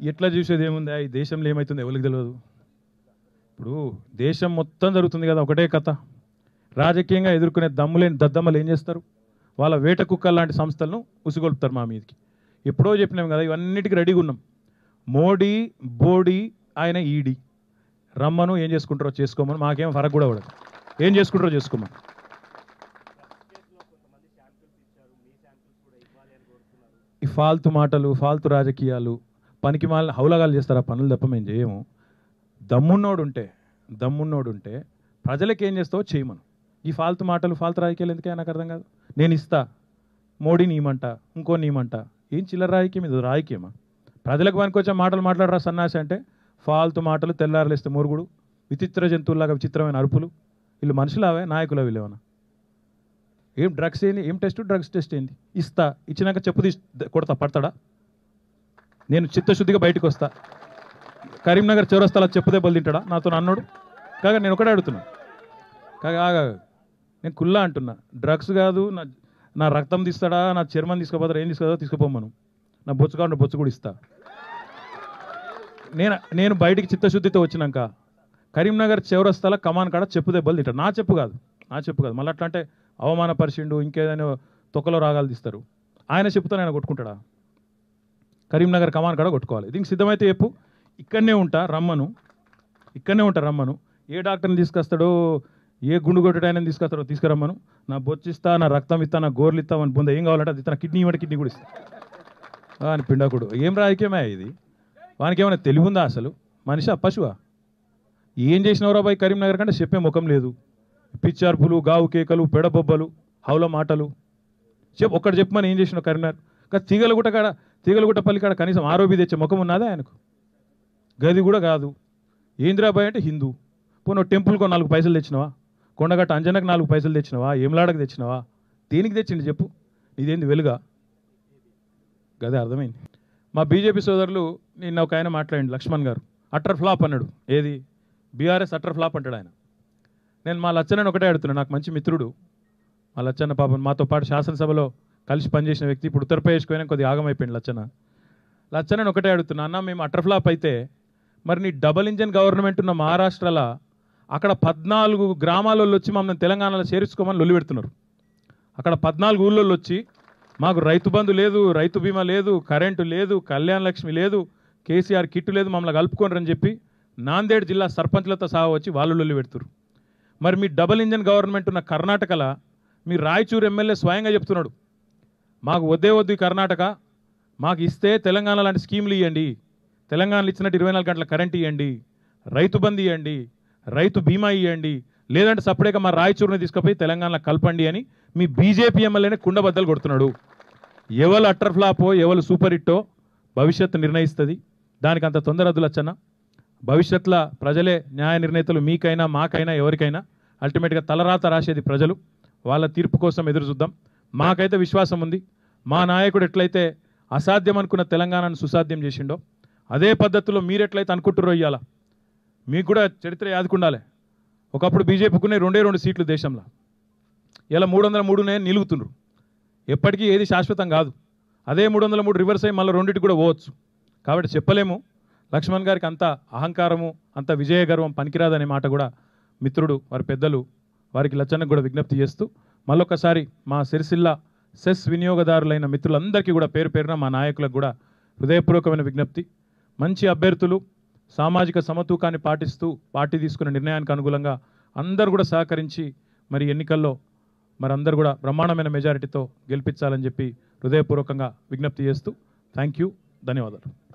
ఎట్లా చూసేది ఏముంది? ఈ దేశంలో ఏమవుతుంది ఎవరికి తెలియదు ఇప్పుడు దేశం మొత్తం జరుగుతుంది కదా ఒకటే కథ. రాజకీయంగా ఎదుర్కొనే దమ్ములేని దద్దమ్మలు ఏం చేస్తారు? వాళ్ళ వేట కుక్క లాంటి సంస్థలను ఉసిగొల్పుతారు మా మీదకి. ఎప్పుడో చెప్పినాం కదా ఇవన్నిటికీ రెడీగా ఉన్నాం. మోడీ బోడీ ఆయన ఈడీ. రమ్మను ఏం చేసుకుంటారో చేసుకోమని మాకేం ఫరక్ కూడా పడదు. ఏం చేసుకుంటారో చేసుకోమని. ఈ ఫాల్తు మాటలు ఫాల్తు రాజకీయాలు పనికి మాల హౌలగాలు చేస్తారు? ఆ పనులు తప్ప మేము చేయము. దమ్మున్నోడు ఉంటే దమ్మున్నోడు ఉంటే ప్రజలకు ఏం చేస్తావో చేయమను. ఈ ఫాల్తు మాటలు ఫాల్తు రాజకీయాలు ఎందుకే నాకు అర్థం కాదు. నేను ఇస్తా మోడీ నీమంట ఇంకో నీమంట. ఏం చిల్లర రాజకీయం? ఇది రాజకీయమా? ప్రజలకు పనికొచ్చే మాటలు మాట్లాడరా సన్నాసి అంటే ఫాల్తు మాటలు తెల్లారలేస్తే మురుగుడు విచిత్ర జంతువులాగా విచిత్రమైన అరుపులు. వీళ్ళు మనుషులవే నాయకులు వీళ్ళేమన్నా ఏం డ్రగ్స్ ఏంది? ఏం టెస్ట్? డ్రగ్స్ టెస్ట్ ఏంది? ఇస్తా ఇచ్చినాక చెప్పు తీసి కొడతా పడతాడా? నేను చిత్తశుద్ధిగా బయటకు వస్తా. కరీంనగర్ చౌరస్తాలో చెప్పుదే దెబ్బలు తింటాడా? నాతో అన్నాడు కాగా నేను ఒకటే అడుగుతున్నా. కాగా ఆగా నేను కుల్లా అంటున్నా. డ్రగ్స్ కాదు నా నా రక్తం తీస్తాడా నా చర్మం తీసుకోపోతారా ఏం తీసుకోదో తీసుకుపోమను నా బొచ్చు కావాలంటే బొచ్చు కూడా ఇస్తా. నేను నేను బయటికి చిత్తశుద్ధితో వచ్చినాక కరీంనగర్ చౌరస్తాల కమాన్ కాడ చెప్పు దెబ్బలు తింటాడు నా చెప్పు కాదు. నా చెప్పు కాదు. మళ్ళీ అట్లా అంటే అవమానపరిచిండు ఇంకేదైనా తొక్కలో రాగాలు తీస్తారు. ఆయన చెప్తాను ఆయన కొట్టుకుంటాడా? కరీంనగర్ కమాన్ కాడ కొట్టుకోవాలి. దీనికి సిద్ధమైతే చెప్పు. ఇక్కడనే ఉంటా రమ్మను. ఇక్కడనే ఉంటా రమ్మను. ఏ డాక్టర్ని తీసుకొస్తాడో ఏ గుండు కొట్టడాయని తీసుకొస్తాడో తీసుకురమ్మను. నా బొచ్చిస్తా నా రక్తం ఇస్తా నా గోర్లు ఇస్తా అని పొందా ఏం కావాలంటే అది ఇస్తా. కిడ్నీ ఇవ్వండి కిడ్నీ కూడా ఇస్తా. అని పిండకుడు. ఏం రాజకీయమే ఇది? వానికి ఏమైనా తెలివి ఉందా అసలు? మనిషి పశువా? ఏం చేసినవరా బాయ్ కరీంనగర్ కంటే చెప్పే ముఖం లేదు. పిచ్చార్పులు గావు కేకలు పెడబొబ్బలు హౌల మాటలు. చెప్పు ఒక్కడు చెప్పమని ఏం చేసినావు కరీంనగర్? కానీ తీగలగుట్ట కాడ తీగలగుట్ట పల్లి కాడ కనీసం ఆరోపి తెచ్చే ముఖం ఉన్నదా ఆయనకు? గది కూడా కాదు. ఏంద్రాబాయ్ అంటే హిందూ. పోను టెంపుల్కో నాలుగు పైసలు తెచ్చినవా? కొండగట్ట అంజనకు నాలుగు పైసలు తెచ్చినవా? ఏమలాడకు తెచ్చినవా? దేనికి తెచ్చిండు చెప్పు. ఇదేంది వెలుగా? గదే అర్థమైంది. మా బీజేపీ సోదరులు నిన్న ఒక ఆయన మాట్లాడండి లక్ష్మణ్ గారు. అటర్ ఫ్లాప్ అన్నాడు. ఏది? బీఆర్ఎస్ అటర్ ఫ్లాప్ అంటాడు ఆయన. నేను మా లచ్చన్న ఒకటే అడుగుతున్నాను నాకు మంచి మిత్రుడు. మా లచ్చన్న పాపం మాతో పాటు శాసనసభలో కలిసి పనిచేసిన వ్యక్తి ఇప్పుడు ఉత్తరప్రదేశ్కి పోయినా కొద్దిగా ఆగమైపోయింది లచ్చన్న. లచ్చన్నని ఒకటే అడుగుతున్నా అన్న మేము అటర్ ఫ్లాప్ అయితే మరి నీ డబల్ ఇంజన్ గవర్నమెంట్ ఉన్న మహారాష్ట్రలో అక్కడ పద్నాలుగు గ్రామాలలో వచ్చి మమ్మల్ని తెలంగాణలో చేర్చుకోమని లొల్లి పెడుతున్నారు. అక్కడ పద్నాలుగు ఊళ్ళో వచ్చి మాకు రైతు బంధు లేదు రైతు బీమా లేదు కరెంటు లేదు కళ్యాణ లక్ష్మి లేదు కేసీఆర్ కిట్టు లేదు మమ్మల్ని కలుపుకోనరని చెప్పి నాందేడ్ జిల్లా సర్పంచ్లతో సహా వచ్చి వాళ్ళు లొల్లి పెడుతురు మరి మీ డబల్ ఇంజన్ గవర్నమెంట్ ఉన్న కర్ణాటకలో మీ రాయచూరు ఎమ్మెల్యే స్వయంగా చెప్తున్నాడు మాకు వద్దే వద్దు కర్ణాటక. మాకు ఇస్తే తెలంగాణ లాంటి స్కీములు ఇవ్వండి తెలంగాణలో ఇచ్చినట్టు ఇరవై నాలుగు గంటల కరెంట్ ఇవ్వండి రైతు బంద్ ఇవ్వండి రైతు బీమా ఇవ్వండి లేదంటే సపరేట్గా మా రాయచూరుని తీసుకుపోయి తెలంగాణలో కలపండి అని మీ బీజేపీ ఎమ్మెల్యేనే కుండబద్దలు కొడుతున్నాడు. ఎవరు అట్టర్ ఫ్లాపో ఎవరు సూపర్ హిట్టో భవిష్యత్తు నిర్ణయిస్తుంది. దానికి అంత తొందర వద్దులచ్చన్న భవిష్యత్తులో ప్రజలే న్యాయ నిర్ణేతలు మీకైనా మాకైనా ఎవరికైనా అల్టిమేట్గా తలరాత రాసేది ప్రజలు. వాళ్ళ తీర్పు కోసం ఎదురు చూద్దాం. మాకైతే విశ్వాసం ఉంది. మా నాయకుడు ఎట్లయితే అసాధ్యం అనుకున్న తెలంగాణను సుసాధ్యం చేసిండో అదే పద్ధతిలో మీరు ఎట్లయితే అనుకుంటురో ఇయ్యాల మీకు కూడా చరిత్ర యాదుకుండాలి. ఒకప్పుడు బీజేపీకునే రెండే రెండు సీట్లు దేశంలో. ఇలా మూడు వందల మూడునే నిలుగుతున్నారు ఎప్పటికీ ఏది శాశ్వతం కాదు. అదే మూడు వందల మూడు రివర్స్ అయ్యి మళ్ళీ రెండింటి కూడా పోవచ్చు. కాబట్టి చెప్పలేము. లక్ష్మణ్ గారికి అంత అహంకారము అంత విజయ గర్వం పనికిరాదనే మాట కూడా మిత్రుడు వారి పెద్దలు వారికి లచ్చన్నకు కూడా విజ్ఞప్తి చేస్తూ మళ్ళొకసారి మా సిరిసిల్ల సెస్ వినియోగదారులైన మిత్రులందరికీ కూడా పేరు పేరున మా నాయకులకు కూడా హృదయపూర్వకమైన విజ్ఞప్తి. మంచి అభ్యర్థులు సామాజిక సమతూకాన్ని పాటిస్తూ పార్టీ తీసుకున్న నిర్ణయానికి అనుగుణంగా అందరూ కూడా సహకరించి మరి ఎన్నికల్లో మరి అందరూ కూడా బ్రహ్మాండమైన మెజారిటీతో గెలిపించాలని చెప్పి హృదయపూర్వకంగా విజ్ఞప్తి చేస్తూ థ్యాంక్ యూ ధన్యవాదాలు.